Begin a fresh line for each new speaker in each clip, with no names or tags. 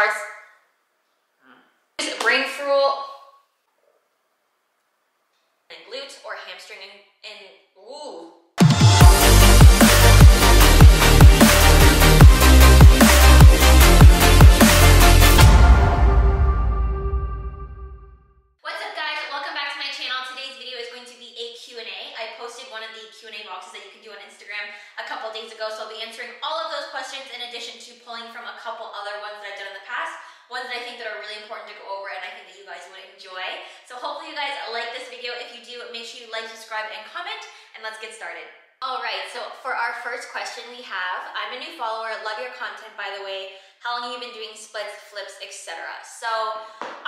farts. Brain fuel and glute or hamstring and, and ooh. Couple days ago, so I'll be answering all of those questions in addition to pulling from a couple other ones that I've done in the past, ones that I think that are really important to go over and I think that you guys would enjoy. So hopefully you guys like this video. If you do, make sure you like, subscribe, and comment, and let's get started. Alright, so for our first question we have, I'm a new follower, love your content by the way, how long have you been doing splits, flips, etc. So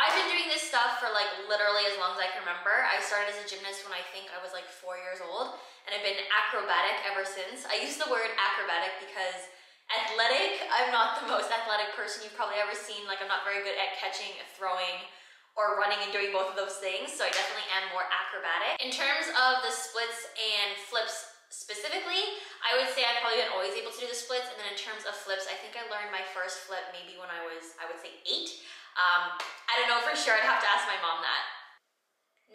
I've been doing this stuff for like literally as long as I can remember. I started as a gymnast when I think I was like four years old and I've been acrobatic ever since. I use the word acrobatic because athletic, I'm not the most athletic person you've probably ever seen. Like I'm not very good at catching, throwing, or running and doing both of those things. So I definitely am more acrobatic. In terms of the splits and flips specifically, I would say I've probably been always able to do the splits. And then in terms of flips, I think I learned my first flip maybe when I was, I would say eight. Um, I don't know for sure. I'd have to ask my mom that.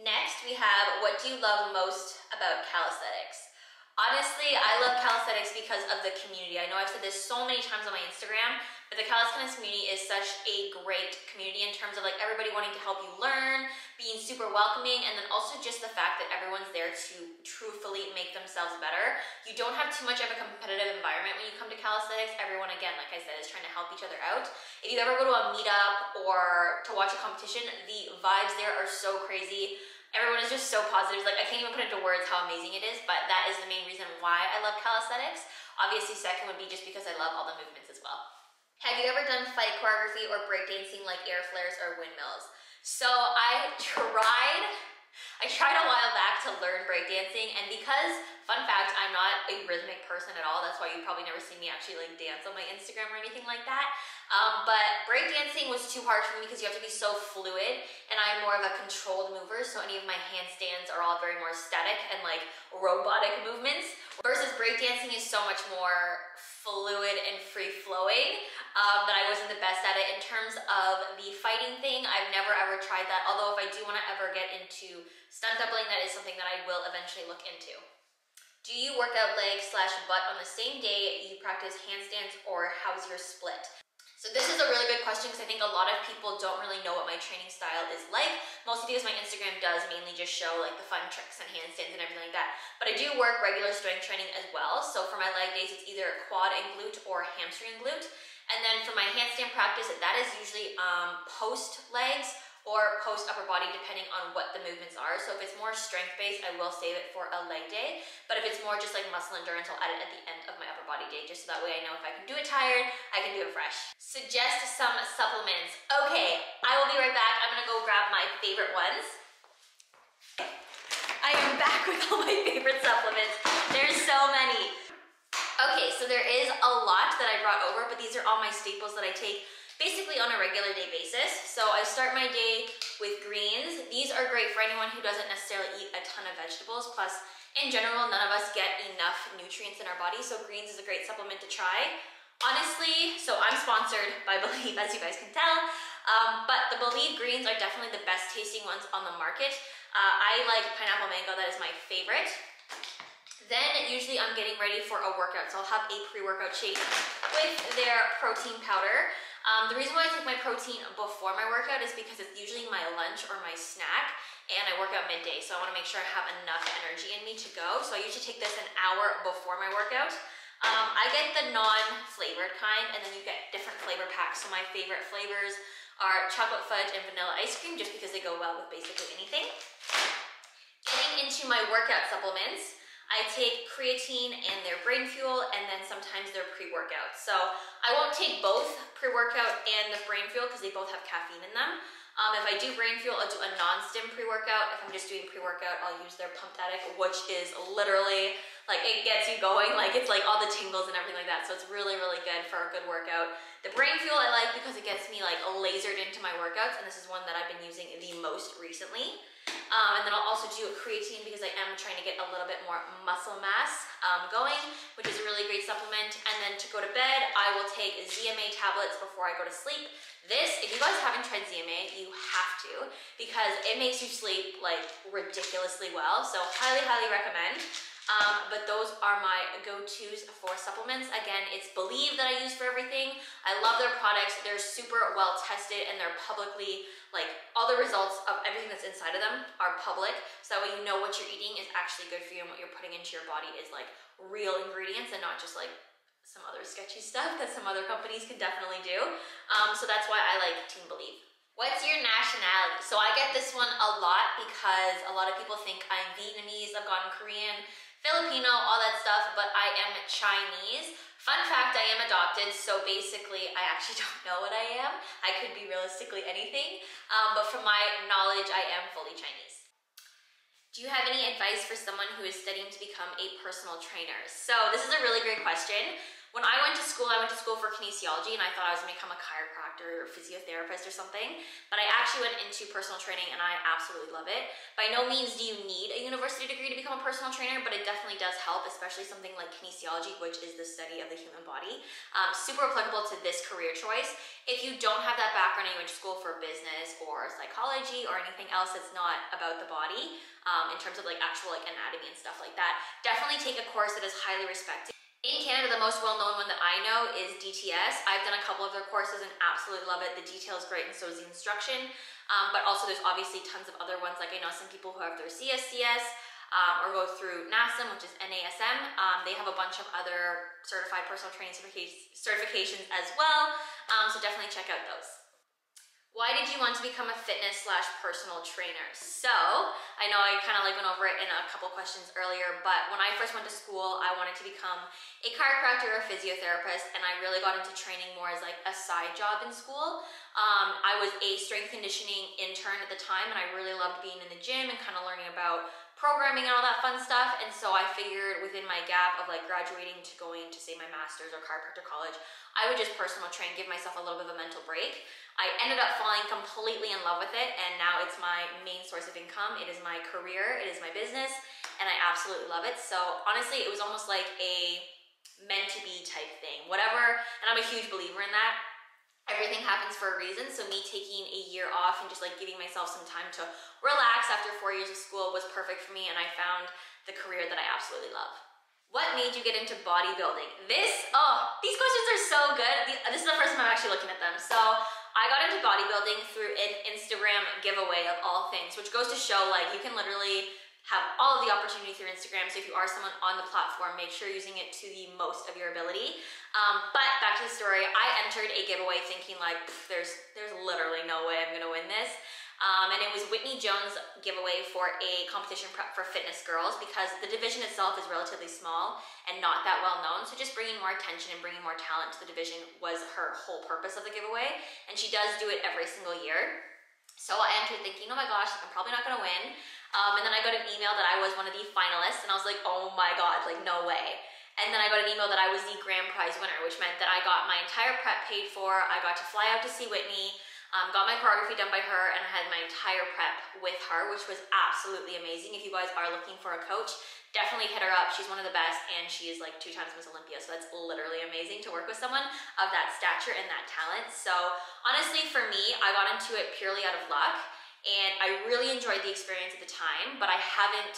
Next, we have what do you love most about calisthenics? Honestly, I love calisthenics because of the community. I know I've said this so many times on my Instagram, but the calisthenics community is such a great community in terms of like everybody wanting to help you learn, being super welcoming, and then also just the fact that everyone's there to truthfully make themselves better. You don't have too much of a competitive environment when you come to calisthenics. Everyone, again, like I said, is trying to help each other out. If you ever go to a meetup or to watch a competition, the vibes there are so crazy everyone is just so positive. Like I can't even put into words how amazing it is, but that is the main reason why I love calisthenics. Obviously, second would be just because I love all the movements as well. Have you ever done fight choreography or breakdancing like air flares or windmills? So I tried I tried a while back to learn breakdancing and because, fun fact, I'm not a rhythmic person at all, that's why you probably never see me actually like dance on my Instagram or anything like that. Um, but breakdancing was too hard for me because you have to be so fluid and I'm more of a controlled mover so any of my handstands are all very more static and like robotic movements versus breakdancing is so much more fluid and free flowing um, that I wasn't the best at it. In terms of the fighting thing, I've never ever tried that. Although if I do want to ever get into stunt doubling, that is something that I will eventually look into. Do you work out leg slash butt on the same day you practice handstands or how's your split? So this is a really good question because I think a lot of people don't really know what my training style is like. Mostly because my Instagram does mainly just show like the fun tricks and handstands and everything like that. But I do work regular strength training as well. So for my leg days, it's either quad and glute or hamstring and glute. And then for my handstand practice, that is usually um, post legs or post upper body depending on what the movements are. So if it's more strength based, I will save it for a leg day. But if it's more just like muscle endurance, I'll add it at the end of my upper body day just so that way I know if I can do it tired, I can do it fresh. Suggest some supplements. Okay, I will be right back. I'm gonna go grab my favorite ones. I am back with all my favorite supplements. There's so many. Okay, so there is a lot that I brought over, but these are all my staples that I take basically on a regular day basis. So I start my day with greens. These are great for anyone who doesn't necessarily eat a ton of vegetables. Plus, in general, none of us get enough nutrients in our body, so greens is a great supplement to try. Honestly, so I'm sponsored by Believe, as you guys can tell, um, but the Believe greens are definitely the best tasting ones on the market. Uh, I like pineapple mango, that is my favorite. Then usually I'm getting ready for a workout, so I'll have a pre-workout shake with their protein powder. Um, the reason why I take my protein before my workout is because it's usually my lunch or my snack and I work out midday. So I wanna make sure I have enough energy in me to go. So I usually take this an hour before my workout. Um, I get the non-flavored kind and then you get different flavor packs. So my favorite flavors are chocolate fudge and vanilla ice cream just because they go well with basically anything. Getting into my workout supplements, I take creatine and their brain fuel and then sometimes their pre-workout. So I won't take both pre-workout and the brain fuel because they both have caffeine in them. Um, if I do brain fuel, I'll do a non-stim pre-workout. If I'm just doing pre-workout, I'll use their Pumped Addict, which is literally, like, it gets you going. Like, it's like all the tingles and everything like that. So it's really, really good for a good workout. The brain fuel I like because it gets me, like, lasered into my workouts. And this is one that I've been using the most recently. Um, and then I'll also do a creatine because I am trying to get a little bit more muscle mass um, going, which is a really great supplement. And then to go to bed, I will take ZMA tablets before I go to sleep. This, if you guys haven't tried ZMA, you have to because it makes you sleep like ridiculously well. So highly, highly recommend. Um, but those are my go-tos for supplements. Again, it's Believe that I use for everything. I love their products. They're super well tested and they're publicly, like all the results of everything that's inside of them are public. So that way you know what you're eating is actually good for you and what you're putting into your body is like real ingredients and not just like some other sketchy stuff that some other companies can definitely do. Um, so that's why I like Team Believe. What's your nationality? So I get this one a lot because a lot of people think I'm Vietnamese, I've gotten Korean, Filipino, all that stuff, but I am Chinese. Fun fact, I am adopted, so basically I actually don't know what I am. I could be realistically anything, um, but from my knowledge, I am fully Chinese. Do you have any advice for someone who is studying to become a personal trainer? So this is a really great question. When I went to school, I went to school for kinesiology and I thought I was gonna become a chiropractor or physiotherapist or something, but I actually went into personal training and I absolutely love it. By no means do you need a university degree to become a personal trainer, but it definitely does help, especially something like kinesiology, which is the study of the human body. Um, super applicable to this career choice. If you don't have that background and you went to school for business or psychology or anything else that's not about the body, um, in terms of like actual like anatomy and stuff like that, definitely take a course that is highly respected. In Canada, the most well-known one that I know is DTS. I've done a couple of their courses and absolutely love it. The detail is great and so is the instruction. Um, but also there's obviously tons of other ones. Like I know some people who have their CSCS um, or go through NASM, which is NASM. Um, they have a bunch of other certified personal training certifications as well. Um, so definitely check out those. Why did you want to become a fitness slash personal trainer? So, I know I kind of like went over it in a couple questions earlier, but when I first went to school, I wanted to become a chiropractor or a physiotherapist, and I really got into training more as like a side job in school. Um, I was a strength conditioning intern at the time, and I really loved being in the gym and kind of learning about programming and all that fun stuff. And so I figured within my gap of like graduating to going to say my master's or chiropractor college, I would just personal train, give myself a little bit of a mental break. I ended up falling completely in love with it and now it's my main source of income. It is my career, it is my business, and I absolutely love it. So honestly, it was almost like a meant to be type thing. Whatever, and I'm a huge believer in that. Everything happens for a reason, so me taking a year off and just like giving myself some time to relax after four years of school was perfect for me and I found the career that I absolutely love. What made you get into bodybuilding? This, oh, these questions are so good. This is the first time I'm actually looking at them. So I got into bodybuilding through an Instagram giveaway of all things, which goes to show like you can literally have all of the opportunity through Instagram. So if you are someone on the platform, make sure you're using it to the most of your ability. Um, but back to the story, I entered a giveaway thinking like, there's, there's literally no way I'm gonna win this. Um, and it was Whitney Jones giveaway for a competition prep for fitness girls because the division itself is relatively small and not that well known. So just bringing more attention and bringing more talent to the division was her whole purpose of the giveaway. And she does do it every single year. So I entered thinking, oh my gosh, I'm probably not gonna win. Um, and then I got an email that I was one of the finalists and I was like, oh my God, like no way. And then I got an email that I was the grand prize winner, which meant that I got my entire prep paid for. I got to fly out to see Whitney. Um, got my choreography done by her and I had my entire prep with her, which was absolutely amazing. If you guys are looking for a coach, definitely hit her up. She's one of the best and she is like two times Miss Olympia. So that's literally amazing to work with someone of that stature and that talent. So honestly, for me, I got into it purely out of luck and I really enjoyed the experience at the time, but I haven't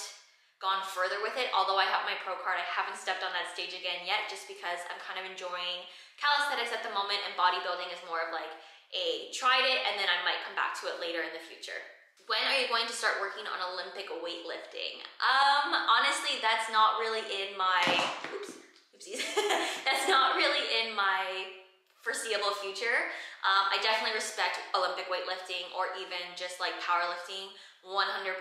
gone further with it. Although I have my pro card, I haven't stepped on that stage again yet just because I'm kind of enjoying calisthenics at the moment and bodybuilding is more of like a tried it and then I might come back to it later in the future. When are you going to start working on Olympic weightlifting? Um, honestly, that's not really in my, oops, oopsies. that's not really in my foreseeable future. Um, I definitely respect Olympic weightlifting or even just like powerlifting 100%.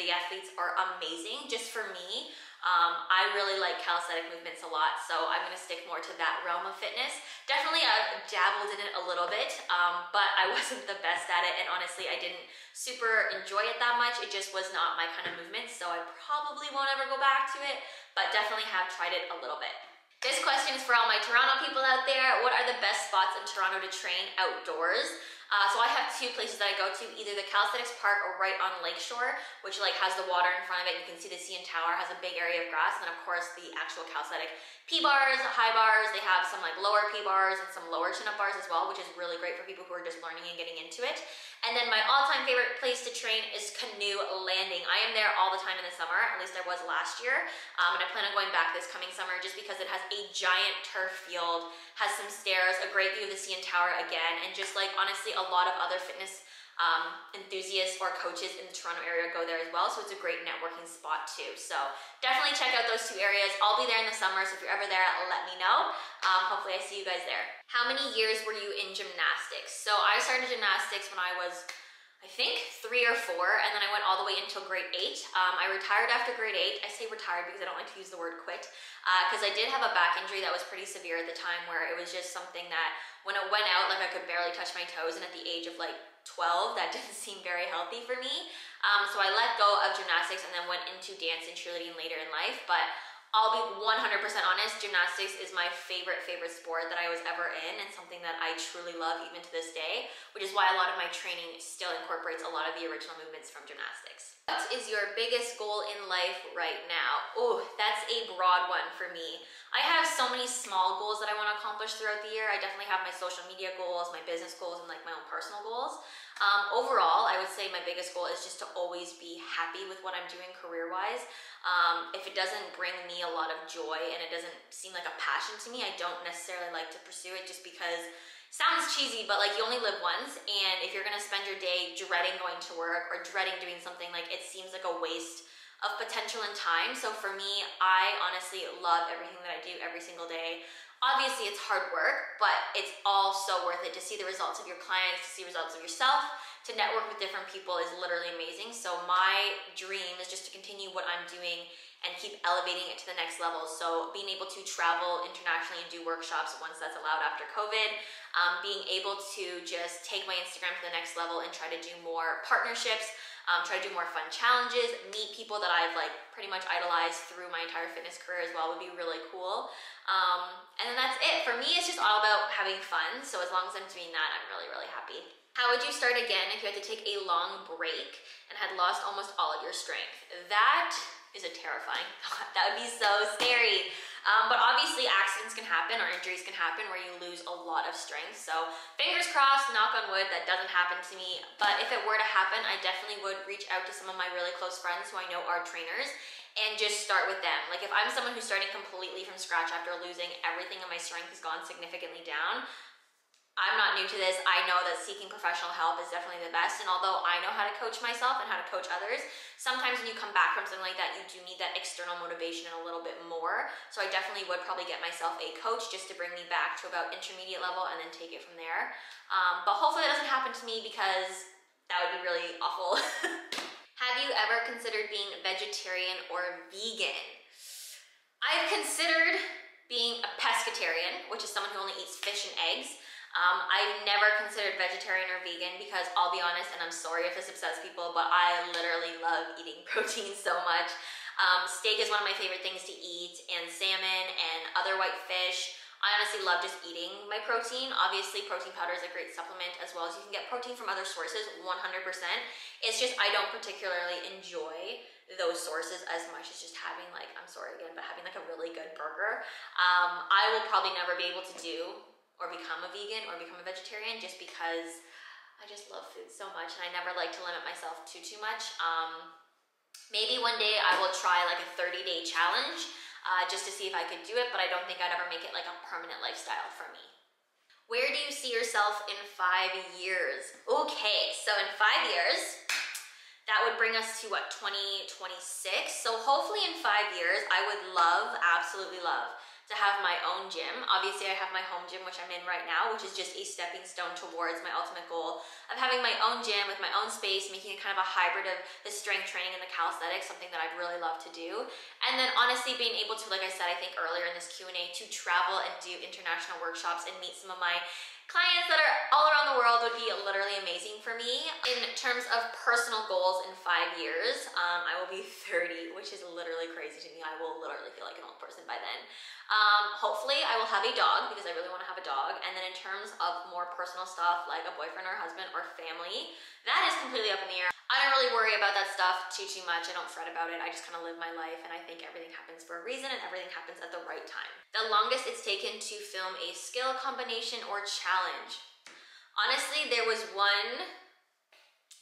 The athletes are amazing. Just for me, um, I really like calisthenic movements a lot, so I'm gonna stick more to that realm of fitness. Definitely I've dabbled in it a little bit, um, but I wasn't the best at it, and honestly, I didn't super enjoy it that much. It just was not my kind of movement, so I probably won't ever go back to it, but definitely have tried it a little bit. This question is for all my Toronto people out there. What are the best spots in Toronto to train outdoors? Uh, so I have two places that I go to, either the Calisthenics Park or right on Lakeshore, which like has the water in front of it. You can see the CN Tower has a big area of grass, and then of course the actual calisthenic P bars, high bars. They have some like lower P bars and some lower chin up bars as well, which is really great for people who are just learning and getting into it. And then my all-time favorite place to train is Canoe Landing. I am there all the time in the summer, at least I was last year, um, and I plan on going back this coming summer just because it has a giant turf field, has some stairs, a great view of the CN Tower again, and just like honestly a lot of other fitness um, enthusiasts or coaches in the Toronto area go there as well. So it's a great networking spot too. So definitely check out those two areas. I'll be there in the summer. So if you're ever there, let me know. Um, hopefully I see you guys there. How many years were you in gymnastics? So I started gymnastics when I was I think three or four, and then I went all the way until grade eight. Um, I retired after grade eight. I say retired because I don't like to use the word quit, because uh, I did have a back injury that was pretty severe at the time where it was just something that when it went out, like I could barely touch my toes, and at the age of like 12, that didn't seem very healthy for me. Um, so I let go of gymnastics and then went into dance and cheerleading later in life, but I'll be 100% honest, gymnastics is my favorite, favorite sport that I was ever in and something that I truly love even to this day, which is why a lot of my training still incorporates a lot of the original movements from gymnastics. What is your biggest goal in life right now? Oh, that's a broad one for me. I have so many small goals that I want to accomplish throughout the year. I definitely have my social media goals, my business goals, and like my own personal goals. Um, overall, I would say my biggest goal is just to always be happy with what I'm doing career-wise. Um, if it doesn't bring me a lot of joy and it doesn't seem like a passion to me, I don't necessarily like to pursue it just because sounds cheesy, but like you only live once, and if you're gonna spend your day dreading going to work or dreading doing something, like it seems like a waste of potential and time. So for me, I honestly love everything that I do every single day. Obviously, it's hard work, but it's all so worth it to see the results of your clients, to see results of yourself, to network with different people is literally amazing. So my dream is just to continue what I'm doing and keep elevating it to the next level. So being able to travel internationally and do workshops once that's allowed after COVID, um, being able to just take my Instagram to the next level and try to do more partnerships, um, try to do more fun challenges, meet people that I've like pretty much idolized through my entire fitness career as well would be really cool. Um, and then that's it. For me, it's just all about having fun. So as long as I'm doing that, I'm really, really happy. How would you start again if you had to take a long break and had lost almost all of your strength? That is a terrifying thought. That would be so scary. Um, but obviously accidents can happen or injuries can happen where you lose a lot of strength. So fingers crossed, knock on wood, that doesn't happen to me. But if it were to happen, I definitely would reach out to some of my really close friends who I know are trainers and just start with them. Like if I'm someone who's starting completely from scratch after losing everything and my strength has gone significantly down, I'm not new to this. I know that seeking professional help is definitely the best. And although I know how to coach myself and how to coach others, sometimes when you come back from something like that, you do need that external motivation and a little bit more. So I definitely would probably get myself a coach just to bring me back to about intermediate level and then take it from there. Um, but hopefully that doesn't happen to me because that would be really awful. Have you ever considered being vegetarian or vegan? I've considered being a pescatarian, which is someone who only eats fish and eggs. Um, I've never considered vegetarian or vegan because I'll be honest, and I'm sorry if this upsets people, but I literally love eating protein so much. Um, steak is one of my favorite things to eat, and salmon and other white fish. I honestly love just eating my protein. Obviously, protein powder is a great supplement as well as you can get protein from other sources 100%. It's just I don't particularly enjoy those sources as much as just having like, I'm sorry again, but having like a really good burger. Um, I will probably never be able to do or become a vegan or become a vegetarian just because I just love food so much and I never like to limit myself too, too much. Um, maybe one day I will try like a 30 day challenge uh, just to see if I could do it, but I don't think I'd ever make it like a permanent lifestyle for me. Where do you see yourself in five years? Okay, so in five years, that would bring us to what, 2026? So hopefully in five years, I would love, absolutely love, to have my own gym. Obviously, I have my home gym, which I'm in right now, which is just a stepping stone towards my ultimate goal of having my own gym with my own space, making it kind of a hybrid of the strength training and the calisthenics, something that I'd really love to do. And then honestly, being able to, like I said, I think earlier in this Q&A, to travel and do international workshops and meet some of my clients that are all around the world would be literally amazing for me. In terms of personal goals in five years, um, I will be 30, which is literally crazy to me. I will literally feel like an old person by then. Um, hopefully I will have a dog because I really want to have a dog. And then in terms of more personal stuff like a boyfriend or husband or family, that is completely up in the air. I don't really worry about that stuff too, too much. I don't fret about it. I just kind of live my life and I think everything happens for a reason and everything happens at the right time. The longest it's taken to film a skill combination or challenge. Honestly, there was one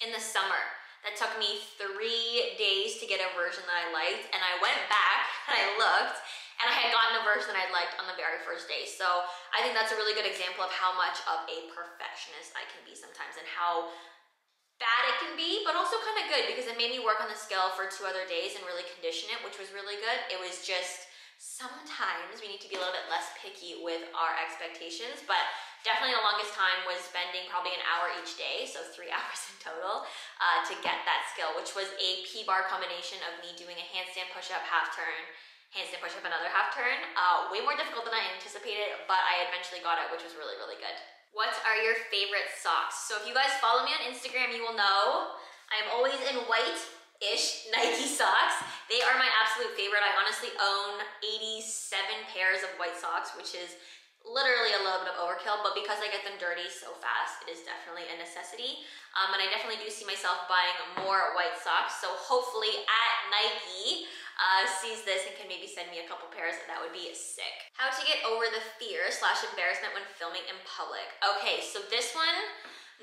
in the summer that took me three days to get a version that I liked and I went back and I looked and I had gotten a version that I liked on the very first day. So I think that's a really good example of how much of a perfectionist I can be sometimes and how bad it can be, but also kind of good because it made me work on the skill for two other days and really condition it, which was really good. It was just sometimes we need to be a little bit less picky with our expectations, but definitely the longest time was spending probably an hour each day, so three hours in total, uh, to get that skill, which was a P-bar combination of me doing a handstand push-up half turn, handstand push-up another half turn. Uh, way more difficult than I anticipated, but I eventually got it, which was really, really good. What are your favorite socks? So if you guys follow me on Instagram, you will know I'm always in white-ish Nike socks. They are my absolute favorite. I honestly own 87 pairs of white socks, which is literally a little bit of overkill, but because I get them dirty so fast, it is definitely a necessity. Um, and I definitely do see myself buying more white socks. So hopefully at Nike, uh, sees this and can maybe send me a couple pairs, that would be sick. How to get over the fear slash embarrassment when filming in public. Okay, so this one,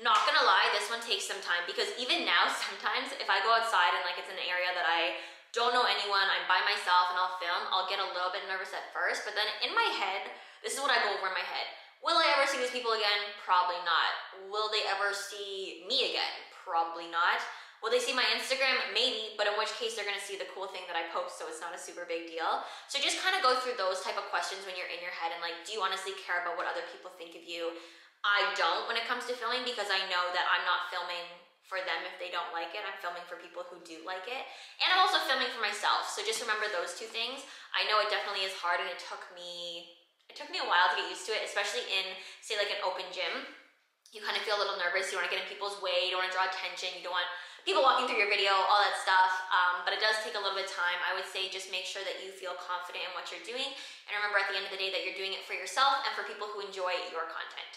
not gonna lie, this one takes some time because even now, sometimes if I go outside and like it's an area that I don't know anyone, I'm by myself and I'll film, I'll get a little bit nervous at first, but then in my head, this is what I go over in my head. Will I ever see these people again? Probably not. Will they ever see me again? Probably not. Will they see my Instagram? Maybe, but in which case they're gonna see the cool thing that I post, so it's not a super big deal. So just kind of go through those type of questions when you're in your head and like, do you honestly care about what other people think of you? I don't when it comes to filming because I know that I'm not filming for them if they don't like it. I'm filming for people who do like it. And I'm also filming for myself. So just remember those two things. I know it definitely is hard and it took me it took me a while to get used to it, especially in say like an open gym. You kind of feel a little nervous, you want to get in people's way, you don't want to draw attention, you don't want people walking through your video, all that stuff. Um, but it does take a little bit of time. I would say just make sure that you feel confident in what you're doing. And remember at the end of the day that you're doing it for yourself and for people who enjoy your content.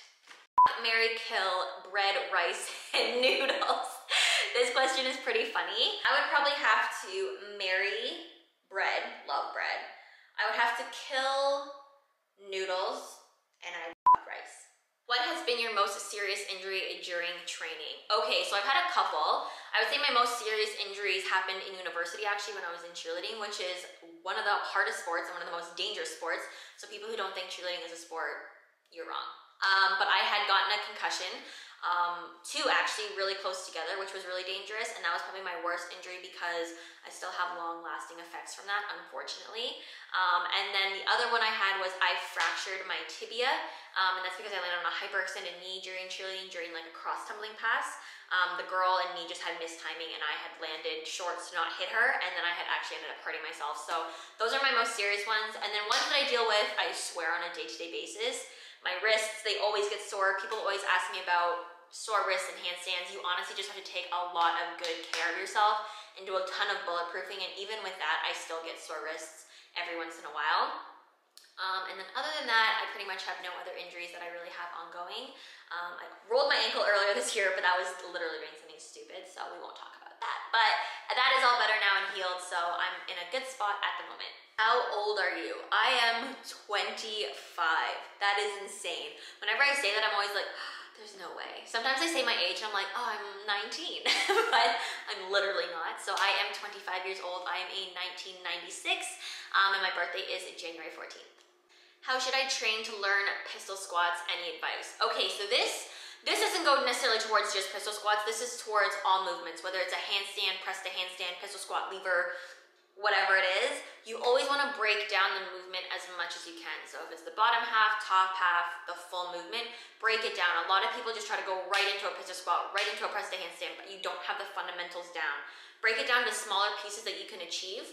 Marry, kill, bread, rice, and noodles. this question is pretty funny. I would probably have to marry bread, love bread. I would have to kill noodles, and I love rice. What has been your most serious injury during training? Okay, so I've had a couple. I would say my most serious injuries happened in university actually when I was in cheerleading, which is one of the hardest sports and one of the most dangerous sports. So people who don't think cheerleading is a sport, you're wrong. Um, but I had gotten a concussion, um, two actually really close together, which was really dangerous. And that was probably my worst injury because I still have long lasting effects from that, unfortunately. Um, and then the other one I had was I fractured my tibia. Um, and that's because I landed on a hyperextended knee during cheerleading during like a cross tumbling pass um, the girl and me just had mistiming and I had landed shorts to not hit her and then I had actually ended up hurting myself. So those are my most serious ones. And then ones that I deal with, I swear on a day-to-day -day basis. My wrists, they always get sore. People always ask me about sore wrists and handstands. You honestly just have to take a lot of good care of yourself and do a ton of bulletproofing. And even with that, I still get sore wrists every once in a while. Um, and then other than that, I pretty much have no other injuries that I really have ongoing. Um, I rolled my ankle earlier this year, but that was literally doing something stupid, so we won't talk that. But that is all better now and healed, so I'm in a good spot at the moment. How old are you? I am 25. That is insane. Whenever I say that, I'm always like, there's no way. Sometimes I say my age and I'm like, oh, I'm 19, but I'm literally not. So I am 25 years old. I am a 1996, um, and my birthday is January 14th. How should I train to learn pistol squats? Any advice? Okay, so this this doesn't go necessarily towards just pistol squats. This is towards all movements, whether it's a handstand, press to handstand, pistol squat, lever, whatever it is. You always want to break down the movement as much as you can. So if it's the bottom half, top half, the full movement, break it down. A lot of people just try to go right into a pistol squat, right into a press to handstand, but you don't have the fundamentals down. Break it down to smaller pieces that you can achieve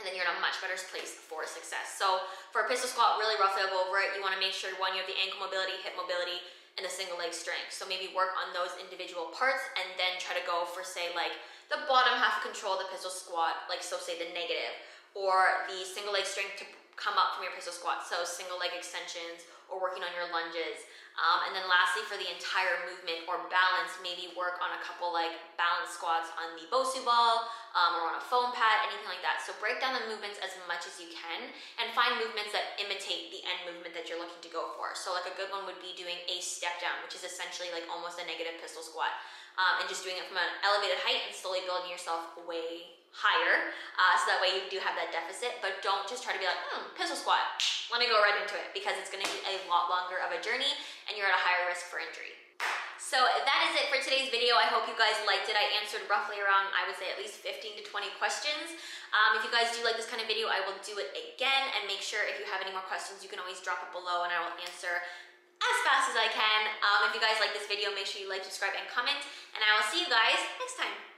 and then you're in a much better place for success. So for a pistol squat, really roughly I'll go over it. You wanna make sure one, you have the ankle mobility, hip mobility, and the single leg strength. So maybe work on those individual parts and then try to go for say like the bottom half control the pistol squat, like so say the negative, or the single leg strength to come up from your pistol squat. So single leg extensions or working on your lunges. Um, and then lastly, for the entire movement or balance, maybe work on a couple like balance squats on the Bosu ball um, or on a foam pad, anything like that. So break down the movements as much as you can and find movements that imitate the end movement So like a good one would be doing a step down, which is essentially like almost a negative pistol squat. Um, and just doing it from an elevated height and slowly building yourself way higher. Uh, so that way you do have that deficit, but don't just try to be like, hmm, pistol squat. Let me go right into it because it's gonna be a lot longer of a journey and you're at a higher risk for injury. So that is it for today's video. I hope you guys liked it. I answered roughly around, I would say at least 15 to 20 questions. Um, if you guys do like this kind of video, I will do it again and make sure if you have any more questions, you can always drop it below and I will answer as fast as I can. Um, if you guys like this video, make sure you like, subscribe, and comment, and I will see you guys next time.